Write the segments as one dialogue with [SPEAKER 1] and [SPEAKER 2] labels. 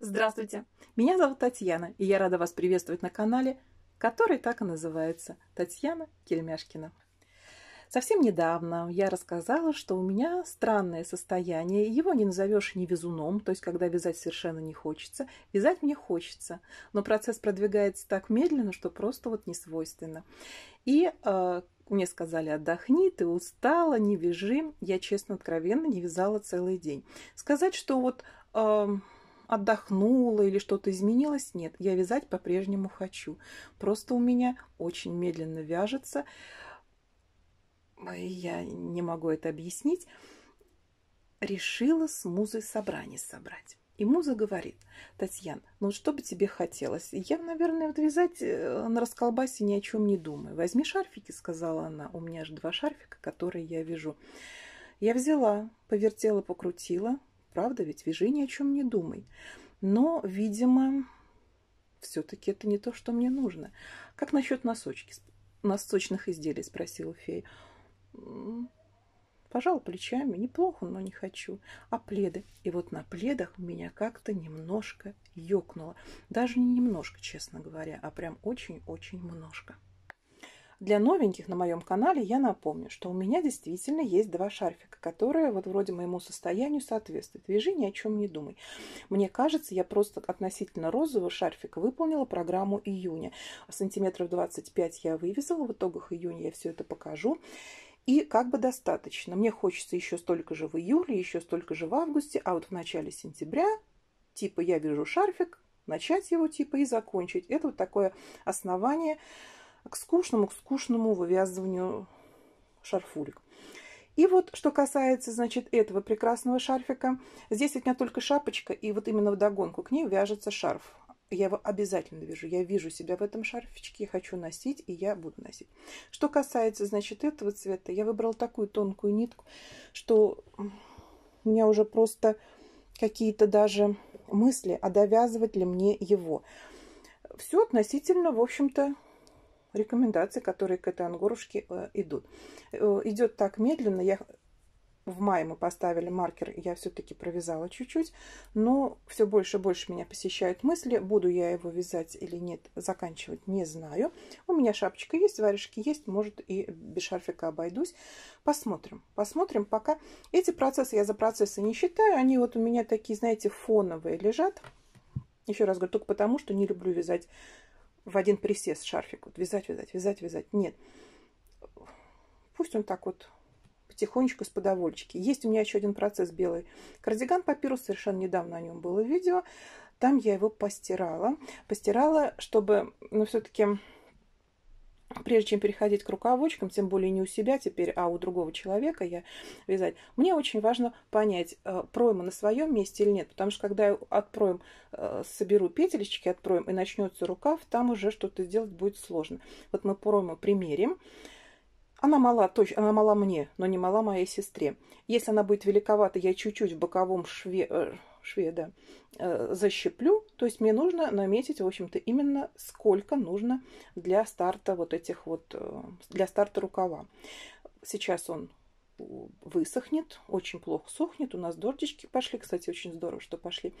[SPEAKER 1] Здравствуйте! Меня зовут Татьяна, и я рада вас приветствовать на канале, который так и называется Татьяна Кельмяшкина. Совсем недавно я рассказала, что у меня странное состояние. Его не назовешь ни вязуном, то есть когда вязать совершенно не хочется. Вязать мне хочется, но процесс продвигается так медленно, что просто вот не свойственно. И э, мне сказали, отдохни, ты устала, не вяжи. Я, честно, откровенно, не вязала целый день. Сказать, что вот э, отдохнула или что-то изменилось, нет. Я вязать по-прежнему хочу. Просто у меня очень медленно вяжется. Я не могу это объяснить. Решила с музой собрание собрать. И муза говорит, Татьяна, ну что бы тебе хотелось? Я, наверное, вот вязать э, на расколбасе ни о чем не думаю. Возьми шарфики, сказала она. У меня же два шарфика, которые я вяжу. Я взяла, повертела, покрутила. Правда ведь, вяжи ни о чем не думай. Но, видимо, все-таки это не то, что мне нужно. Как насчет носочки, носочных изделий, спросила фея. Пожал плечами, неплохо, но не хочу. А пледы? И вот на пледах меня как-то немножко ёкнуло. Даже не немножко, честно говоря, а прям очень-очень немножко. Для новеньких на моем канале я напомню, что у меня действительно есть два шарфика, которые вот вроде моему состоянию соответствуют. Вяжи ни о чем не думай. Мне кажется, я просто относительно розового шарфика выполнила программу июня. Сантиметров 25 я вывязала, в итогах июня я все это покажу. И как бы достаточно. Мне хочется еще столько же в июле, еще столько же в августе, а вот в начале сентября, типа я вяжу шарфик, начать его типа и закончить. Это вот такое основание к скучному, к скучному вывязыванию шарфулек. И вот, что касается, значит, этого прекрасного шарфика, здесь у меня только шапочка, и вот именно в догонку к ней вяжется шарф я его обязательно вижу. Я вижу себя в этом шарфичке, хочу носить, и я буду носить. Что касается, значит, этого цвета, я выбрала такую тонкую нитку, что у меня уже просто какие-то даже мысли, а довязывать ли мне его. Все относительно, в общем-то, рекомендаций, которые к этой ангорушке э, идут. Э, идет так медленно, я в мае мы поставили маркер, я все-таки провязала чуть-чуть, но все больше и больше меня посещают мысли, буду я его вязать или нет, заканчивать не знаю. У меня шапочка есть, варежки есть, может и без шарфика обойдусь. Посмотрим, посмотрим пока. Эти процессы я за процессы не считаю, они вот у меня такие, знаете, фоновые лежат. Еще раз говорю, только потому, что не люблю вязать в один присест шарфик. Вот вязать, вязать, вязать, вязать. Нет. Пусть он так вот потихонечку с подовольчики. Есть у меня еще один процесс белый кардиган папирус, совершенно недавно о нем было видео. Там я его постирала. Постирала, чтобы, ну, все-таки, прежде чем переходить к рукавочкам, тем более не у себя теперь, а у другого человека я вязать, мне очень важно понять, э, пройма на своем месте или нет. Потому что когда я отпроем, э, соберу петелечки, отпроем и начнется рукав, там уже что-то сделать будет сложно. Вот мы пройму примерим. Она мала, точно, она мала мне, но не мала моей сестре. Если она будет великовата, я чуть-чуть в боковом шве, э, шве да, э, защеплю. То есть мне нужно наметить, в общем-то, именно сколько нужно для старта вот этих вот, э, для старта рукава. Сейчас он высохнет, очень плохо сохнет. У нас дождички пошли, кстати, очень здорово, что пошли.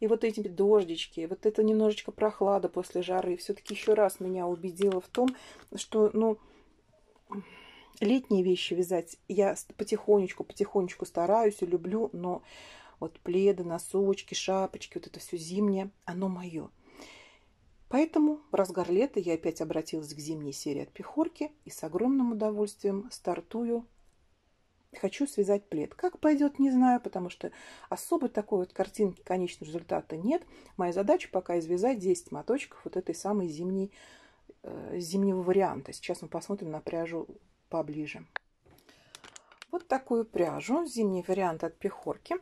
[SPEAKER 1] И вот эти дождички, вот это немножечко прохлада после жары, все-таки еще раз меня убедило в том, что, ну, летние вещи вязать я потихонечку, потихонечку стараюсь и люблю, но вот пледы, носочки, шапочки, вот это все зимнее, оно мое. Поэтому в разгар лета я опять обратилась к зимней серии от Пехорки и с огромным удовольствием стартую. Хочу связать плед. Как пойдет, не знаю, потому что особой такой вот картинки конечного результата нет. Моя задача пока извязать 10 моточков вот этой самой зимней, э, зимнего варианта. Сейчас мы посмотрим на пряжу поближе. Вот такую пряжу, зимний вариант от Пехорки.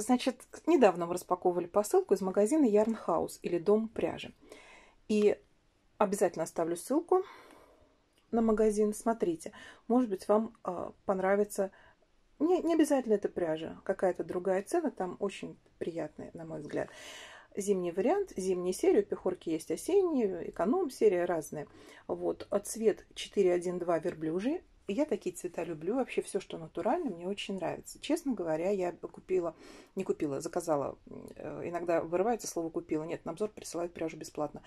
[SPEAKER 1] Значит, недавно мы распаковывали посылку из магазина House или Дом пряжи. И обязательно оставлю ссылку на магазин. Смотрите, может быть, вам э, понравится... Не, не обязательно эта пряжа, какая-то другая цена, там очень приятная, на мой взгляд зимний вариант, зимние серии, у Пехорки есть осенние, эконом-серия разные. Вот, цвет 412 верблюжий, я такие цвета люблю. Вообще все, что натурально, мне очень нравится. Честно говоря, я купила, не купила, заказала. Э, иногда вырывается слово купила. Нет, на обзор присылают пряжу бесплатно.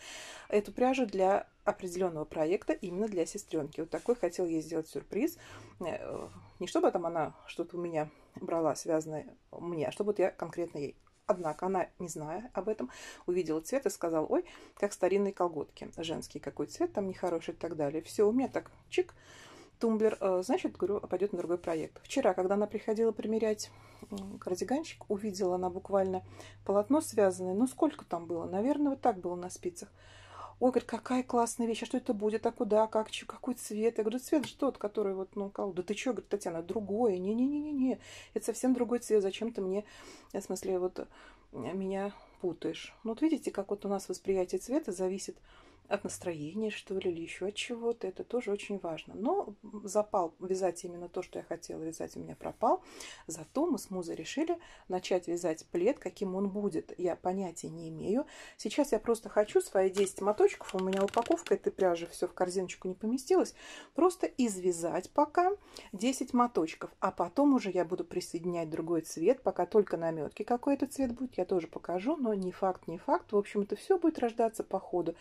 [SPEAKER 1] Эту пряжу для определенного проекта, именно для сестренки. Вот такой хотел ей сделать сюрприз. Э, не чтобы там она что-то у меня брала, связанное мне, а чтобы вот я конкретно ей Однако она, не зная об этом, увидела цвет и сказала, ой, как старинные колготки, женский какой цвет, там нехороший и так далее. Все, у меня так чик, тумблер, э, значит, говорю, пойдет на другой проект. Вчера, когда она приходила примерять кардиганчик, увидела она буквально полотно связанное, ну сколько там было, наверное, вот так было на спицах. Ой, говорит, какая классная вещь, а что это будет, а куда, как, какой цвет? Я говорю, цвет же тот, который вот, ну, колу. Да ты что, говорит, Татьяна, другое. Не-не-не-не-не, это совсем другой цвет, зачем ты мне, в смысле, вот меня путаешь. Ну, вот видите, как вот у нас восприятие цвета зависит настроения, что ли, или еще от чего-то. Это тоже очень важно. Но запал вязать именно то, что я хотела вязать, у меня пропал. Зато мы с Музой решили начать вязать плед, каким он будет. Я понятия не имею. Сейчас я просто хочу свои 10 моточков. У меня упаковка этой пряжи, все в корзиночку не поместилось. Просто извязать пока 10 моточков. А потом уже я буду присоединять другой цвет, пока только наметки какой это цвет будет, я тоже покажу, но не факт, не факт. В общем, это все будет рождаться по ходу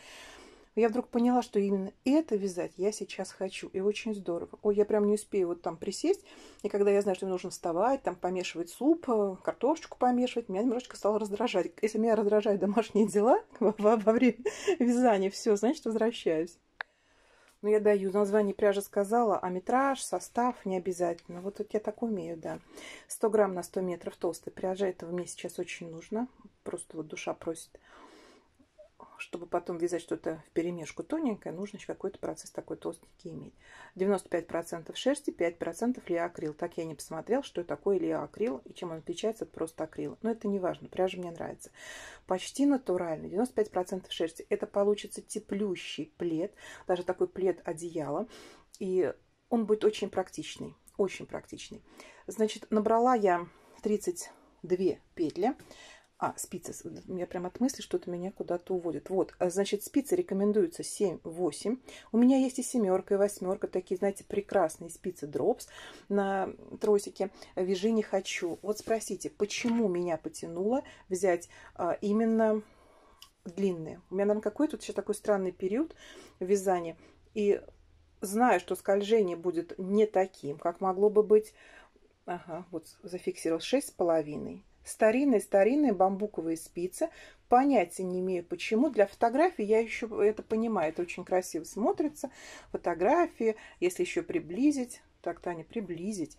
[SPEAKER 1] я вдруг поняла, что именно это вязать я сейчас хочу. И очень здорово. Ой, я прям не успею вот там присесть. И когда я знаю, что мне нужно вставать, там помешивать суп, э, картошечку помешивать, меня немножечко стало раздражать. Если меня раздражают домашние дела во, время вязания, все, значит, возвращаюсь. Ну, я даю название пряжи сказала, а метраж, состав не обязательно. Вот, я так умею, да. 100 грамм на 100 метров толстой пряжи. Этого мне сейчас очень нужно. Просто вот душа просит чтобы потом вязать что-то в перемешку тоненькое, нужно еще какой-то процесс такой толстенький иметь. 95% шерсти, 5% лиоакрил. Так я не посмотрел, что такое лиоакрил и чем он отличается от просто акрила. Но это не важно, пряжа мне нравится. Почти натуральный, 95% шерсти. Это получится теплющий плед, даже такой плед одеяла. И он будет очень практичный, очень практичный. Значит, набрала я 32 петли. А, спицы. Меня прям от мысли что-то меня куда-то уводит. Вот, а, значит, спицы рекомендуются 7-8. У меня есть и семерка, и восьмерка. Такие, знаете, прекрасные спицы дропс на тросике. Вяжи не хочу. Вот спросите, почему меня потянуло взять а, именно длинные? У меня, наверное, какой-то еще такой странный период вязания. И знаю, что скольжение будет не таким, как могло бы быть. Ага, вот зафиксировал шесть с половиной старинные-старинные бамбуковые спицы. Понятия не имею почему. Для фотографии я еще это понимаю. Это очень красиво смотрится. Фотографии, если еще приблизить. Так, Таня, приблизить.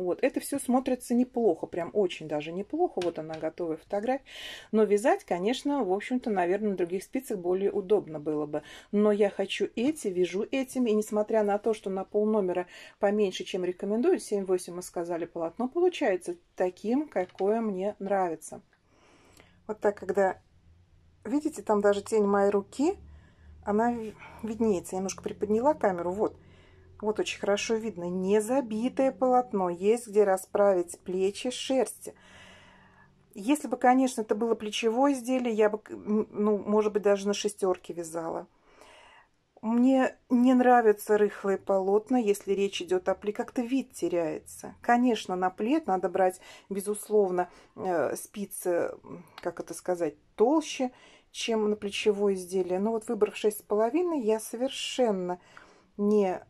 [SPEAKER 1] Вот, это все смотрится неплохо, прям очень даже неплохо. Вот она готовая фотография. Но вязать, конечно, в общем-то, наверное, на других спицах более удобно было бы. Но я хочу эти, вяжу этими. И несмотря на то, что на пол номера поменьше, чем рекомендуют, 7-8 мы сказали, полотно получается таким, какое мне нравится. Вот так, когда, видите, там даже тень моей руки, она виднеется. Я немножко приподняла камеру, вот. Вот очень хорошо видно. Не забитое полотно. Есть где расправить плечи, шерсти. Если бы, конечно, это было плечевое изделие, я бы, ну, может быть, даже на шестерке вязала. Мне не нравятся рыхлые полотна, если речь идет о пле, как-то вид теряется. Конечно, на плед надо брать, безусловно, э, спицы, как это сказать, толще, чем на плечевое изделие. Но вот выбрав 6,5, я совершенно не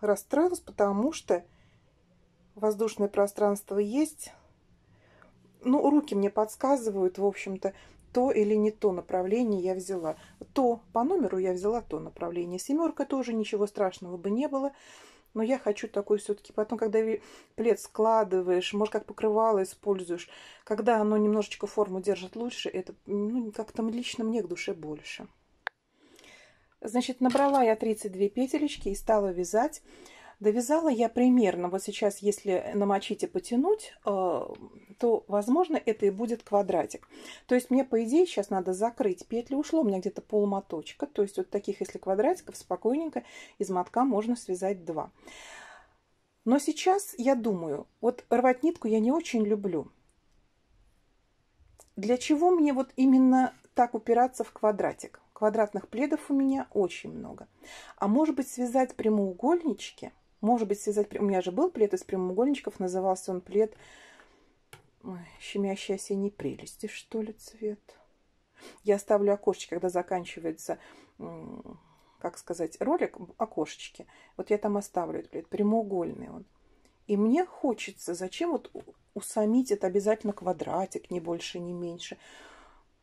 [SPEAKER 1] расстроилась, потому что воздушное пространство есть. Ну, руки мне подсказывают, в общем-то, то или не то направление я взяла. То по номеру я взяла то направление. Семерка тоже ничего страшного бы не было. Но я хочу такой все-таки. Потом, когда плед складываешь, может, как покрывало используешь, когда оно немножечко форму держит лучше, это ну, как-то лично мне к душе больше. Значит, набрала я 32 петелечки и стала вязать. Довязала я примерно, вот сейчас, если намочить и потянуть, э, то, возможно, это и будет квадратик. То есть мне, по идее, сейчас надо закрыть петли. Ушло у меня где-то полмоточка. То есть вот таких, если квадратиков, спокойненько из мотка можно связать два. Но сейчас я думаю, вот рвать нитку я не очень люблю. Для чего мне вот именно так упираться в квадратик? Квадратных пледов у меня очень много. А может быть связать прямоугольнички? Может быть связать... У меня же был плед из прямоугольничков, назывался он плед Ой, щемящей осенней прелести, что ли, цвет. Я оставлю окошечки, когда заканчивается, как сказать, ролик, окошечки. Вот я там оставлю этот плед, прямоугольный он. И мне хочется, зачем вот усамить это обязательно квадратик, не больше, не меньше.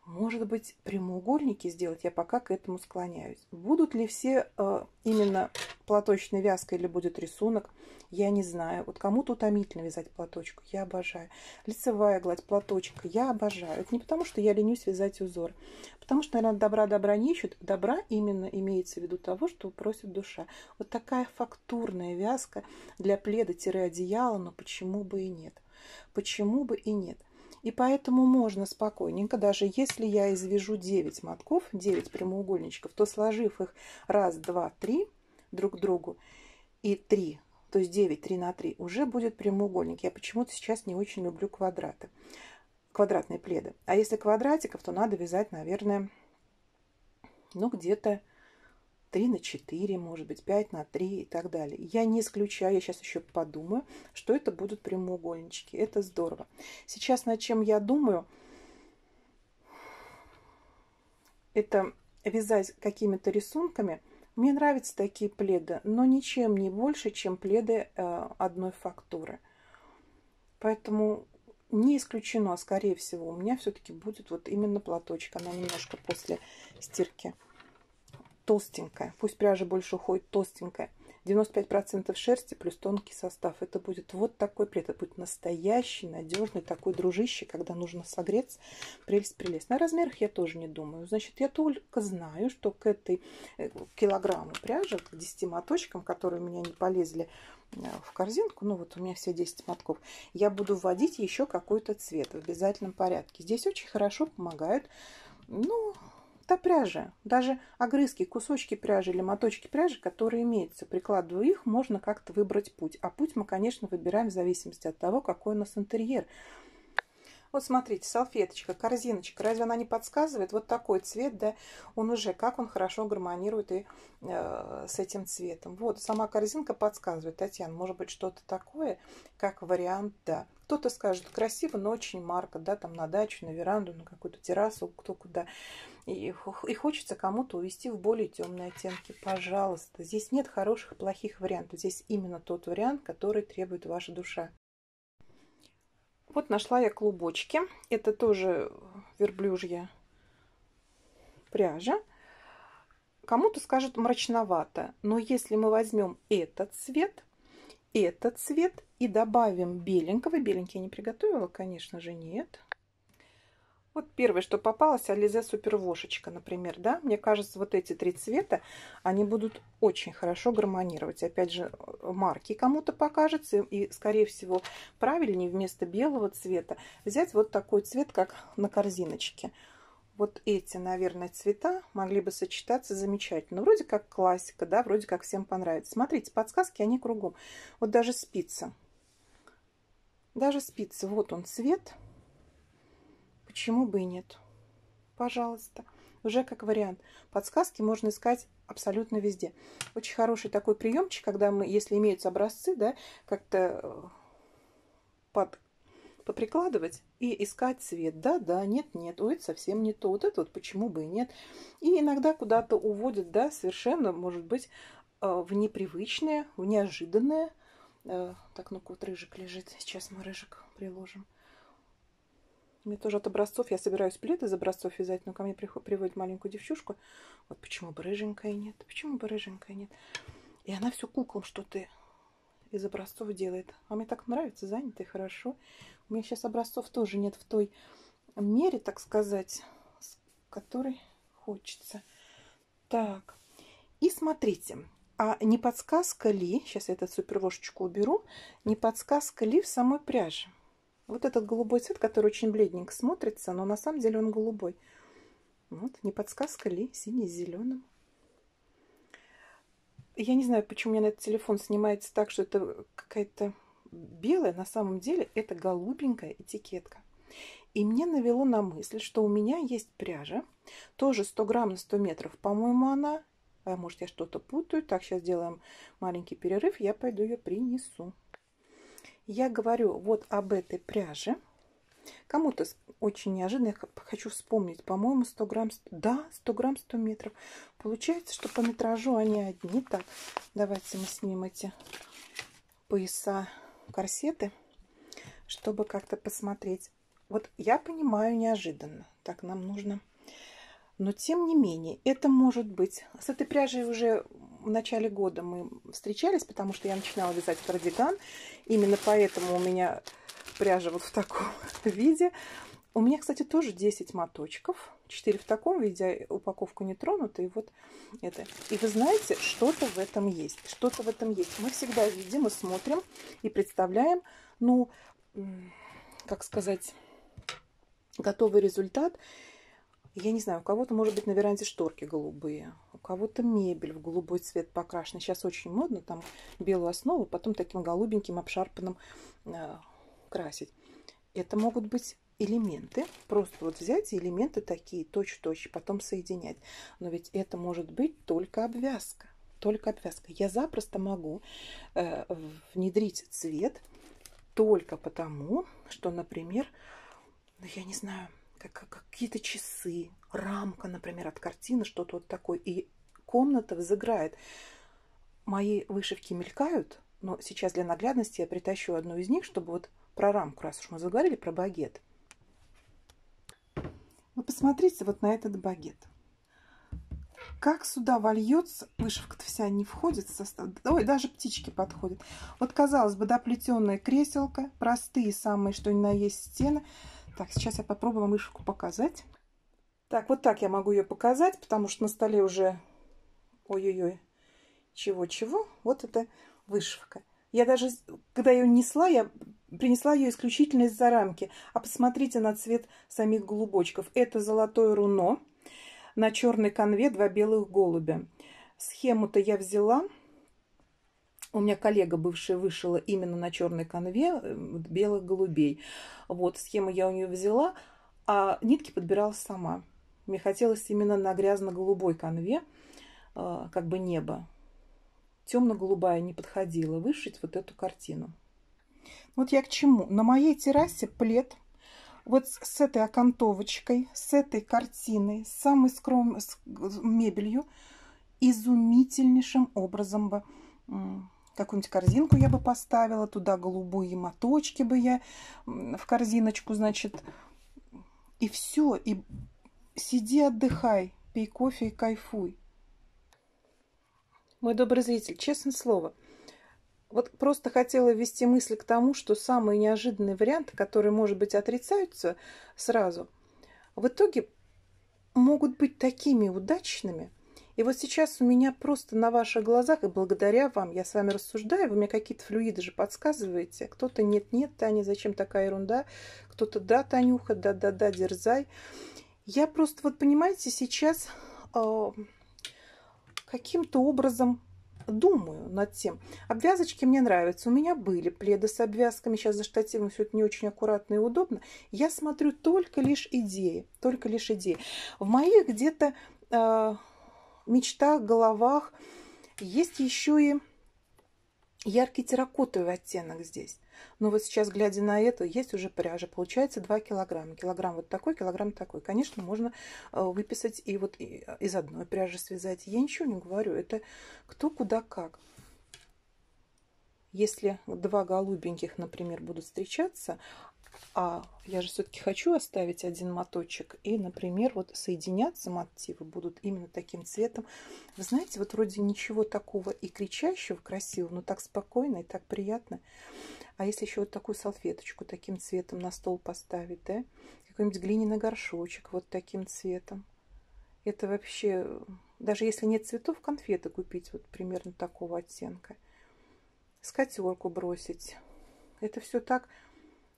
[SPEAKER 1] Может быть, прямоугольники сделать, я пока к этому склоняюсь. Будут ли все э, именно платочной вязкой или будет рисунок, я не знаю. Вот кому-то утомительно вязать платочку, я обожаю. Лицевая гладь платочка, я обожаю. Это не потому, что я ленюсь вязать узор. Потому что, наверное, добра добра не ищут. Добра именно имеется в виду того, что просит душа. Вот такая фактурная вязка для пледа-одеяла, но почему бы и нет? Почему бы и нет? И поэтому можно спокойненько, даже если я извяжу 9 мотков, 9 прямоугольничков, то сложив их раз, два, три друг к другу и 3, то есть 9, 3 на 3, уже будет прямоугольник. Я почему-то сейчас не очень люблю квадраты, квадратные пледы. А если квадратиков, то надо вязать, наверное, ну где-то 3 на 4, может быть, 5 на 3 и так далее. Я не исключаю, я сейчас еще подумаю, что это будут прямоугольнички. Это здорово. Сейчас над чем я думаю, это вязать какими-то рисунками. Мне нравятся такие пледы, но ничем не больше, чем пледы э, одной фактуры. Поэтому не исключено, а скорее всего, у меня все-таки будет вот именно платочек. Она немножко после стирки толстенькая. Пусть пряжа больше уходит толстенькая. 95% шерсти плюс тонкий состав. Это будет вот такой плед. Это будет настоящий, надежный такой дружище, когда нужно согреться. Прелесть, прелесть. На размерах я тоже не думаю. Значит, я только знаю, что к этой э, килограмму пряжи, к 10 моточкам, которые у меня не полезли э, в корзинку, ну вот у меня все 10 мотков, я буду вводить еще какой-то цвет в обязательном порядке. Здесь очень хорошо помогают, ну, та пряжа, даже огрызки, кусочки пряжи или моточки пряжи, которые имеются, прикладывая их, можно как-то выбрать путь. А путь мы, конечно, выбираем в зависимости от того, какой у нас интерьер. Вот смотрите, салфеточка, корзиночка, разве она не подсказывает? Вот такой цвет, да, он уже, как он хорошо гармонирует и э, с этим цветом. Вот, сама корзинка подсказывает, Татьяна, может быть, что-то такое, как вариант, да. Кто-то скажет, красиво, но очень марко, да, там на дачу, на веранду, на какую-то террасу, кто куда. И, и хочется кому-то увести в более темные оттенки. Пожалуйста, здесь нет хороших плохих вариантов. Здесь именно тот вариант, который требует ваша душа. Вот нашла я клубочки. Это тоже верблюжья пряжа. Кому-то скажет мрачновато, но если мы возьмем этот цвет, этот цвет и добавим беленького, беленький я не приготовила, конечно же, нет. Вот первое, что попалось, Ализе Супервошечка, например, да. Мне кажется, вот эти три цвета, они будут очень хорошо гармонировать. Опять же, марки кому-то покажется. И, скорее всего, правильнее вместо белого цвета взять вот такой цвет, как на корзиночке. Вот эти, наверное, цвета могли бы сочетаться замечательно. Вроде как классика, да, вроде как всем понравится. Смотрите, подсказки, они кругом. Вот даже спица. Даже спицы, вот он цвет Почему бы и нет? Пожалуйста. Уже как вариант. Подсказки можно искать абсолютно везде. Очень хороший такой приемчик, когда мы, если имеются образцы, да, как-то э, под поприкладывать и искать цвет. Да, да, нет, нет, ой, совсем не то. Вот это вот почему бы и нет. И иногда куда-то уводят, да, совершенно, может быть, э, в непривычное, в неожиданное. Э, так, ну-ка, вот рыжик лежит. Сейчас мы рыжик приложим. Мне тоже от образцов, я собираюсь плед из образцов вязать, но ко мне приводит маленькую девчушку. Вот почему бы рыженькая нет, почему бы рыженькая нет. И она все куклам что-то из образцов делает. А мне так нравится, занято и хорошо. У меня сейчас образцов тоже нет в той мере, так сказать, с которой хочется. Так, и смотрите, а не подсказка ли, сейчас я эту супервошечку уберу, не подсказка ли в самой пряже? Вот этот голубой цвет, который очень бледненько смотрится, но на самом деле он голубой. Вот, не подсказка ли, синий с зеленым. Я не знаю, почему у меня на этот телефон снимается так, что это какая-то белая. На самом деле это голубенькая этикетка. И мне навело на мысль, что у меня есть пряжа, Тоже 100 грамм на 100 метров. По-моему, она... А может, я что-то путаю. Так, сейчас сделаем маленький перерыв. Я пойду ее принесу. Я говорю вот об этой пряже. Кому-то очень неожиданно, я хочу вспомнить, по-моему, 100 грамм, да, 100 грамм 100 метров. Получается, что по метражу они одни. Так, давайте мы снимем эти пояса корсеты, чтобы как-то посмотреть. Вот я понимаю неожиданно. Так, нам нужно... Но тем не менее, это может быть... С этой пряжей уже в начале года мы встречались, потому что я начинала вязать кардиган. Именно поэтому у меня пряжа вот в таком виде. У меня, кстати, тоже 10 моточков. 4 в таком виде, упаковку не тронута. И вот это. И вы знаете, что-то в этом есть. Что-то в этом есть. Мы всегда видим и смотрим и представляем, ну, как сказать, готовый результат. Я не знаю, у кого-то может быть на веранде шторки голубые, у кого-то мебель в голубой цвет покрашена. Сейчас очень модно, там белую основу, потом таким голубеньким обшарпанным э, красить. Это могут быть элементы, просто вот взять элементы такие, точь-точь, потом соединять. Но ведь это может быть только обвязка, только обвязка. Я запросто могу э, внедрить цвет только потому, что, например, ну, я не знаю, как, как какие-то часы, рамка, например, от картины, что-то вот такое, и комната взыграет. Мои вышивки мелькают, но сейчас для наглядности я притащу одну из них, чтобы вот про рамку, раз уж мы заговорили про багет. Вы посмотрите вот на этот багет. Как сюда вольется, вышивка-то вся не входит. Ой, даже птички подходят. Вот, казалось бы, да, плетеная креселка, простые самые, что ни на есть стены. Так, сейчас я попробую вам вышивку показать. Так, вот так я могу ее показать, потому что на столе уже, ой-ой-ой, чего-чего. Вот это вышивка. Я даже, когда ее несла, я принесла ее исключительно из-за рамки. А посмотрите на цвет самих голубочков. Это золотое руно. На черной конве два белых голубя. Схему-то я взяла. У меня коллега бывшая вышила именно на черной конве э, белых голубей. Вот, схему я у нее взяла, а нитки подбирала сама. Мне хотелось именно на грязно-голубой конве, э, как бы небо. Темно-голубая не подходила вышить вот эту картину. Вот я к чему. На моей террасе плед вот с этой окантовочкой, с этой картиной, с самой скромной мебелью, изумительнейшим образом бы какую-нибудь корзинку я бы поставила, туда голубые моточки бы я в корзиночку, значит, и все, и сиди, отдыхай, пей кофе и кайфуй. Мой добрый зритель, честное слово – вот просто хотела ввести мысль к тому, что самые неожиданные варианты, которые, может быть, отрицаются сразу, в итоге могут быть такими удачными. И вот сейчас у меня просто на ваших глазах, и благодаря вам, я с вами рассуждаю, вы мне какие-то флюиды же подсказываете. Кто-то нет-нет, Таня, зачем такая ерунда? Кто-то да, Танюха, да-да-да, дерзай. Я просто, вот понимаете, сейчас э, каким-то образом думаю над тем. Обвязочки мне нравятся. У меня были пледы с обвязками. Сейчас за штативом все это не очень аккуратно и удобно. Я смотрю только лишь идеи. Только лишь идеи. В моих где-то э, мечтах, головах есть еще и яркий терракотовый оттенок здесь. Но вот сейчас, глядя на это, есть уже пряжа. Получается 2 килограмма. Килограмм вот такой, килограмм такой. Конечно, можно э, выписать и вот из одной пряжи связать. Я ничего не говорю. Это кто куда как. Если два голубеньких, например, будут встречаться, а я же все-таки хочу оставить один моточек. И, например, вот соединяться мотивы будут именно таким цветом. Вы знаете, вот вроде ничего такого и кричащего, красивого, но так спокойно и так приятно. А если еще вот такую салфеточку таким цветом на стол поставить, да? Какой-нибудь глиняный горшочек вот таким цветом. Это вообще, даже если нет цветов, конфеты купить вот примерно такого оттенка. Скатерку бросить. Это все так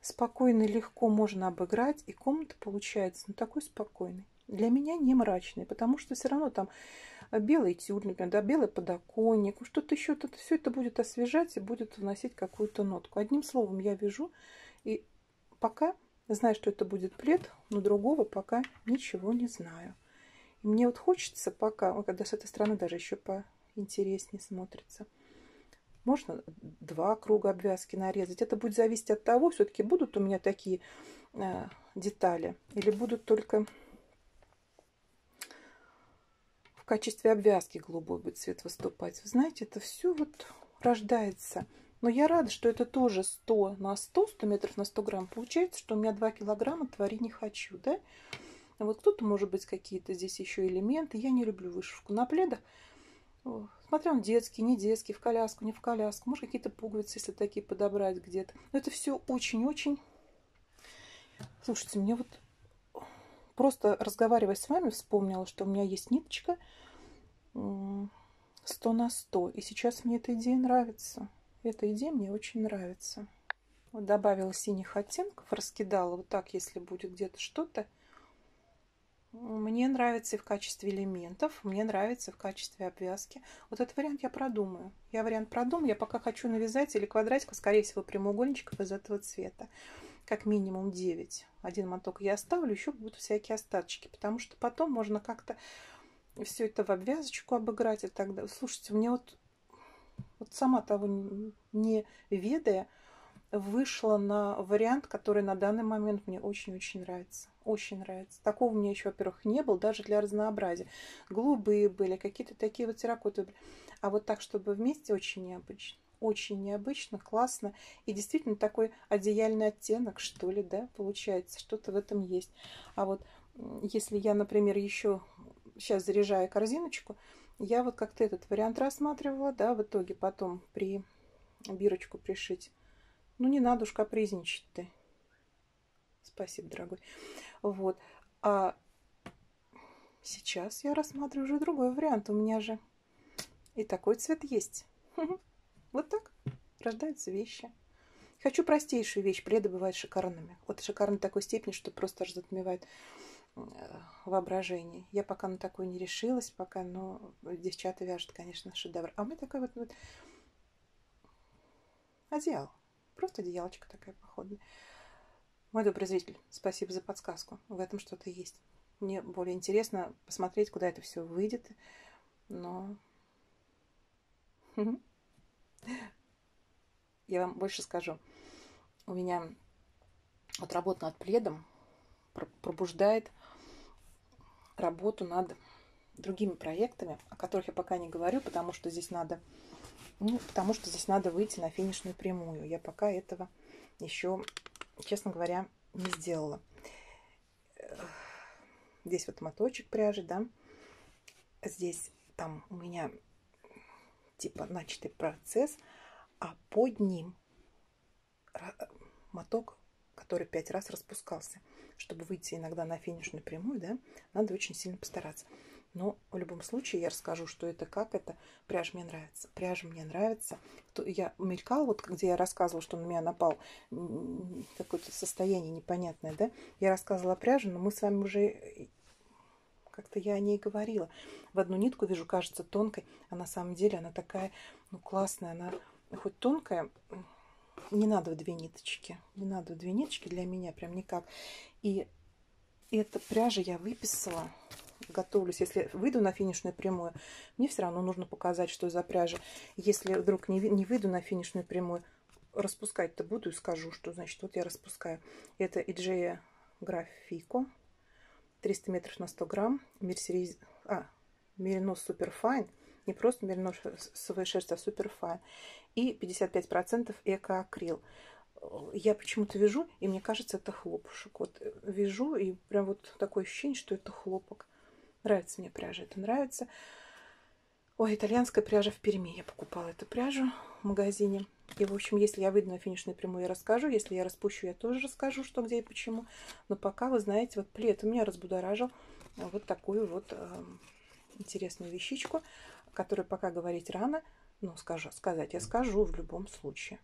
[SPEAKER 1] спокойно и легко можно обыграть. И комната получается ну, такой спокойный. Для меня не мрачный, потому что все равно там белый тюль, например, да, белый подоконник, что-то еще, это, все это будет освежать и будет вносить какую-то нотку. Одним словом, я вяжу, и пока знаю, что это будет плед, но другого пока ничего не знаю. И мне вот хочется пока, когда с этой стороны даже еще поинтереснее смотрится. Можно два круга обвязки нарезать. Это будет зависеть от того, все-таки будут у меня такие э, детали или будут только в качестве обвязки голубой будет цвет выступать. Вы знаете, это все вот рождается. Но я рада, что это тоже 100 на 100, 100 метров на 100 грамм. Получается, что у меня 2 килограмма творить не хочу, да? Вот кто-то, может быть, какие-то здесь еще элементы. Я не люблю вышивку на пледах. Смотря он детский, не детский, в коляску, не в коляску. Может, какие-то пуговицы, если такие подобрать где-то. Но это все очень-очень... Слушайте, мне вот просто разговаривая с вами, вспомнила, что у меня есть ниточка 100 на 100. И сейчас мне эта идея нравится. Эта идея мне очень нравится. Вот добавила синих оттенков, раскидала вот так, если будет где-то что-то. Мне нравится и в качестве элементов, мне нравится в качестве обвязки. Вот этот вариант я продумаю. Я вариант продумаю. Я пока хочу навязать или квадратик, скорее всего, прямоугольничков из этого цвета. Как минимум 9. Один моток я оставлю, еще будут всякие остаточки. Потому что потом можно как-то все это в обвязочку обыграть и так далее. Слушайте, мне вот, вот сама того не ведая, вышла на вариант, который на данный момент мне очень-очень нравится. Очень нравится. Такого у меня еще, во-первых, не было, даже для разнообразия. Голубые были, какие-то такие вот терракоты были. А вот так, чтобы вместе, очень необычно. Очень необычно, классно. И действительно такой одеяльный оттенок, что ли, да, получается. Что-то в этом есть. А вот если я, например, еще сейчас заряжаю корзиночку, я вот как-то этот вариант рассматривала, да, в итоге потом при бирочку пришить. Ну, не надо уж капризничать ты. Спасибо, дорогой. Вот. А сейчас я рассматриваю уже другой вариант. У меня же и такой цвет есть. Вот так рождаются вещи. Хочу простейшую вещь. Пледы бывают шикарными. Вот шикарно такой степени, что просто аж затмевает э, воображение. Я пока на такое не решилась, пока, но девчата вяжут, конечно, шедевр. А меня такой вот, вот одеяло. Просто одеялочка такая походная. Мой добрый зритель, спасибо за подсказку. В этом что-то есть. Мне более интересно посмотреть, куда это все выйдет. Но я вам больше скажу. У меня вот работа над пледом пробуждает работу над другими проектами, о которых я пока не говорю, потому что здесь надо ну, потому что здесь надо выйти на финишную прямую. Я пока этого еще, честно говоря, не сделала. Здесь вот моточек пряжи, да. Здесь там у меня типа начатый процесс, а под ним моток, который пять раз распускался. Чтобы выйти иногда на финишную прямую, да, надо очень сильно постараться. Но в любом случае я расскажу, что это, как это. Пряжа мне нравится. Пряжа мне нравится. Я мелькала, вот где я рассказывала, что на меня напал какое-то состояние непонятное, да. Я рассказывала о пряже, но мы с вами уже как-то я о ней говорила. В одну нитку вижу, кажется тонкой, а на самом деле она такая, ну, классная. Она хоть тонкая, не надо в две ниточки. Не надо в две ниточки для меня прям никак. И эта пряжа я выписала готовлюсь, если выйду на финишную прямую, мне все равно нужно показать, что за пряжа. Если вдруг не, не выйду на финишную прямую, распускать-то буду и скажу, что значит вот я распускаю. Это Иджея Графико, 300 метров на 100 грамм, Мерсерез, а, Меринос Суперфайн, не просто мериносовая шерсть, а Суперфайн, и 55% эко-акрил я почему-то вяжу, и мне кажется, это хлопушек. Вот э, вяжу, и прям вот такое ощущение, что это хлопок. Нравится мне пряжа, это нравится. Ой, итальянская пряжа в Перми. Я покупала эту пряжу в магазине. И, в общем, если я выйду на финишную прямую, я расскажу. Если я распущу, я тоже расскажу, что, где и почему. Но пока, вы знаете, вот плед у меня разбудоражил вот такую вот э, интересную вещичку, которую пока говорить рано. Но скажу, сказать я скажу в любом случае.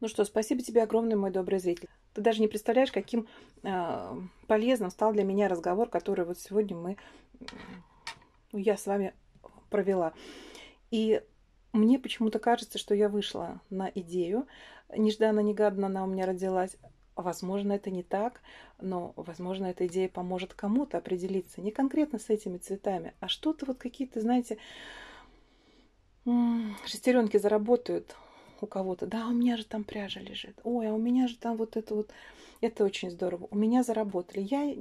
[SPEAKER 1] Ну что, спасибо тебе огромное, мой добрый зритель. Ты даже не представляешь, каким э, полезным стал для меня разговор, который вот сегодня мы, я с вами провела. И мне почему-то кажется, что я вышла на идею. Нежданно-негаданно она у меня родилась. Возможно, это не так, но, возможно, эта идея поможет кому-то определиться не конкретно с этими цветами, а что-то вот какие-то, знаете, шестеренки заработают у кого-то. Да, у меня же там пряжа лежит. Ой, а у меня же там вот это вот. Это очень здорово. У меня заработали. Я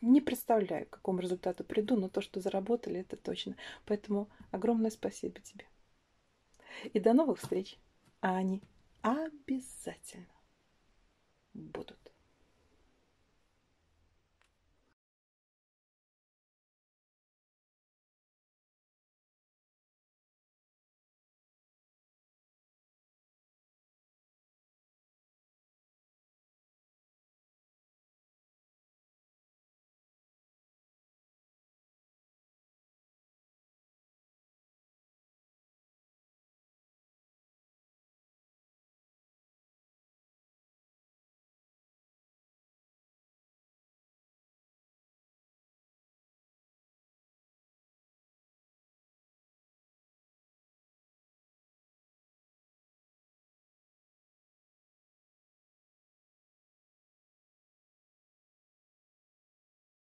[SPEAKER 1] не представляю, к какому результату приду, но то, что заработали, это точно. Поэтому огромное спасибо тебе. И до новых встреч. А они обязательно будут.